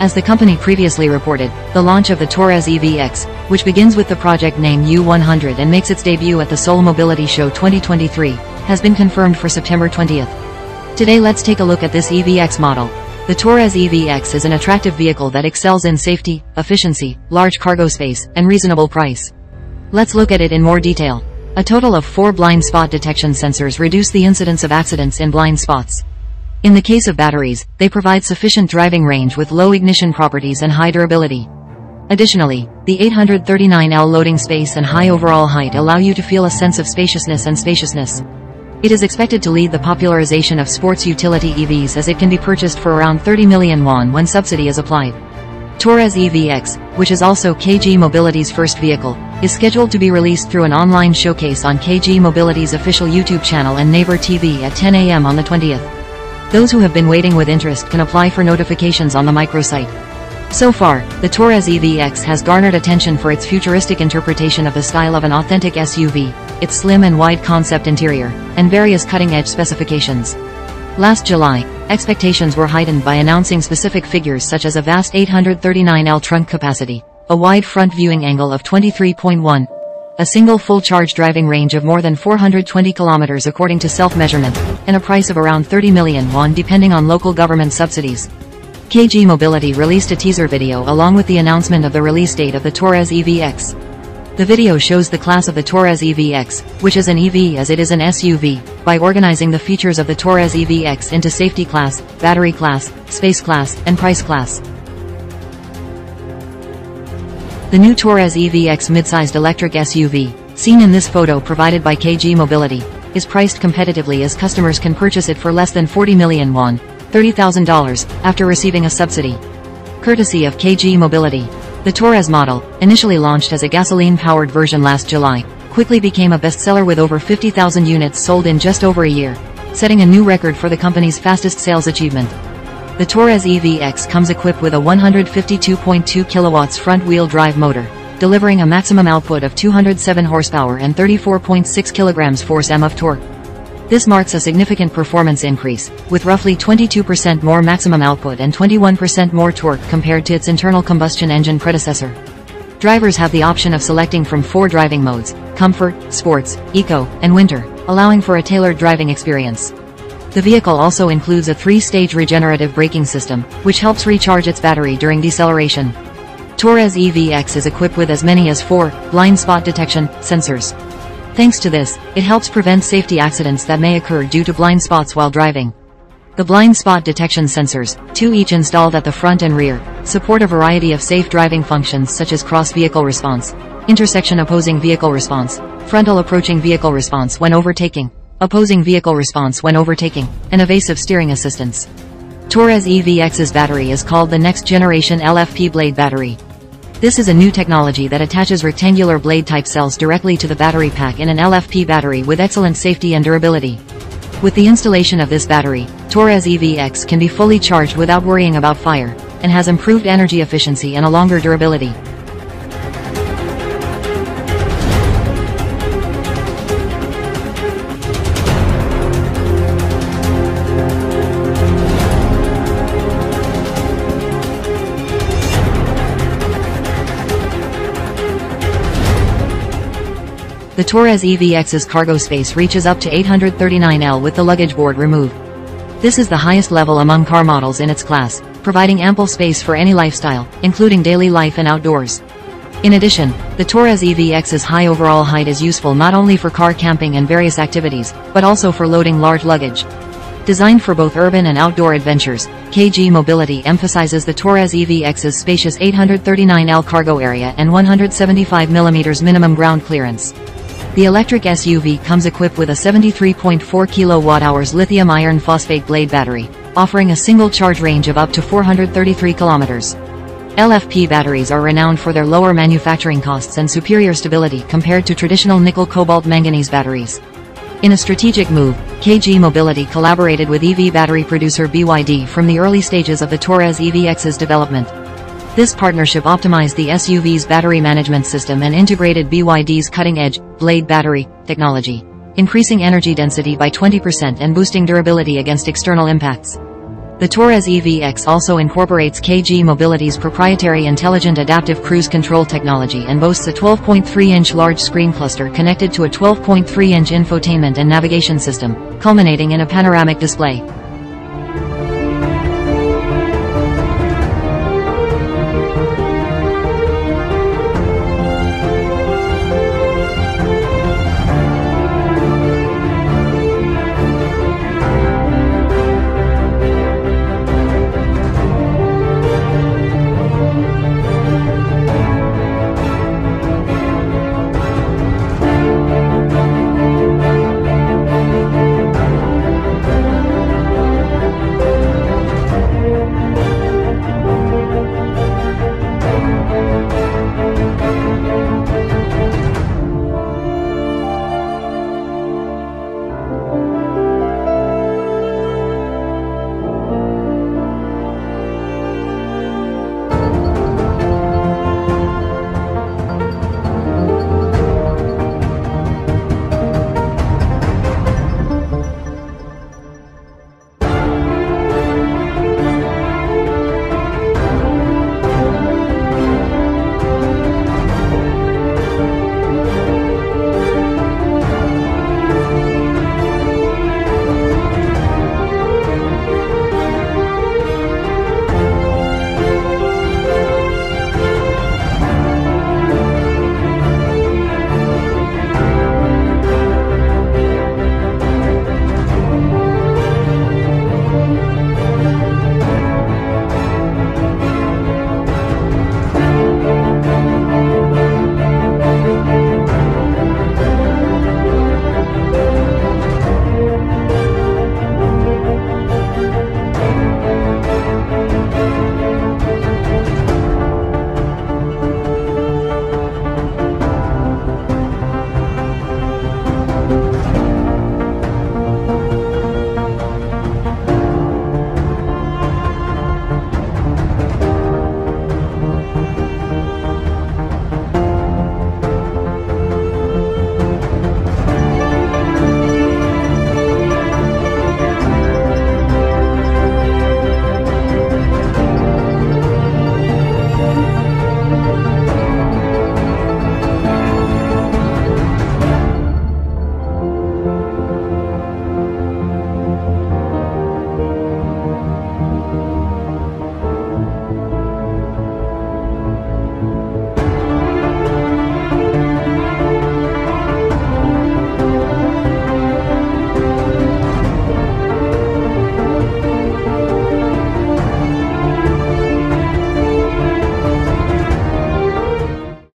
As the company previously reported, the launch of the Torres EVX, which begins with the project name U100 and makes its debut at the Seoul Mobility Show 2023, has been confirmed for September 20th. Today let's take a look at this EVX model. The Torres EVX is an attractive vehicle that excels in safety, efficiency, large cargo space, and reasonable price. Let's look at it in more detail. A total of four blind spot detection sensors reduce the incidence of accidents in blind spots. In the case of batteries, they provide sufficient driving range with low ignition properties and high durability. Additionally, the 839L loading space and high overall height allow you to feel a sense of spaciousness and spaciousness. It is expected to lead the popularization of sports utility EVs as it can be purchased for around 30 million won when subsidy is applied. Torres EVX, which is also KG Mobility's first vehicle, is scheduled to be released through an online showcase on KG Mobility's official YouTube channel and Naver TV at 10 a.m. on the 20th. Those who have been waiting with interest can apply for notifications on the microsite. So far, the Torres EVX has garnered attention for its futuristic interpretation of the style of an authentic SUV, its slim and wide concept interior, and various cutting-edge specifications. Last July, expectations were heightened by announcing specific figures such as a vast 839L trunk capacity, a wide front viewing angle of 23.1, a single full charge driving range of more than 420 kilometers according to self-measurement, and a price of around 30 million won depending on local government subsidies. KG Mobility released a teaser video along with the announcement of the release date of the Torres EVX. The video shows the class of the Torres EVX, which is an EV as it is an SUV, by organizing the features of the Torres EVX into safety class, battery class, space class, and price class. The new Torres EVX mid-sized electric SUV, seen in this photo provided by KG Mobility, is priced competitively as customers can purchase it for less than 40 million won, $30,000, after receiving a subsidy. Courtesy of KG Mobility. The Torres model, initially launched as a gasoline-powered version last July, quickly became a bestseller with over 50,000 units sold in just over a year, setting a new record for the company's fastest sales achievement. The Torres EVX comes equipped with a 152.2 kilowatts front-wheel drive motor, delivering a maximum output of 207 horsepower and 34.6 kilograms force-m of torque. This marks a significant performance increase, with roughly 22% more maximum output and 21% more torque compared to its internal combustion engine predecessor. Drivers have the option of selecting from four driving modes, comfort, sports, eco, and winter, allowing for a tailored driving experience. The vehicle also includes a three-stage regenerative braking system, which helps recharge its battery during deceleration. Torres EVX is equipped with as many as four blind spot detection sensors. Thanks to this, it helps prevent safety accidents that may occur due to blind spots while driving. The blind spot detection sensors, two each installed at the front and rear, support a variety of safe driving functions such as cross-vehicle response, intersection opposing vehicle response, frontal approaching vehicle response when overtaking, opposing vehicle response when overtaking, and evasive steering assistance. Torres EVX's battery is called the next generation LFP blade battery. This is a new technology that attaches rectangular blade type cells directly to the battery pack in an LFP battery with excellent safety and durability. With the installation of this battery, Torres EVX can be fully charged without worrying about fire, and has improved energy efficiency and a longer durability. Torres EVX's cargo space reaches up to 839L with the luggage board removed. This is the highest level among car models in its class, providing ample space for any lifestyle, including daily life and outdoors. In addition, the Torres EVX's high overall height is useful not only for car camping and various activities, but also for loading large luggage. Designed for both urban and outdoor adventures, KG Mobility emphasizes the Torres EVX's spacious 839L cargo area and 175mm minimum ground clearance. The electric SUV comes equipped with a 73.4 kWh lithium iron phosphate blade battery, offering a single charge range of up to 433 kilometers. LFP batteries are renowned for their lower manufacturing costs and superior stability compared to traditional nickel cobalt manganese batteries. In a strategic move, KG Mobility collaborated with EV battery producer BYD from the early stages of the Torres EVX's development. This partnership optimized the SUV's battery management system and integrated BYD's cutting-edge, blade battery, technology, increasing energy density by 20% and boosting durability against external impacts. The Torres EVX also incorporates KG Mobility's proprietary intelligent adaptive cruise control technology and boasts a 12.3-inch large screen cluster connected to a 12.3-inch infotainment and navigation system, culminating in a panoramic display.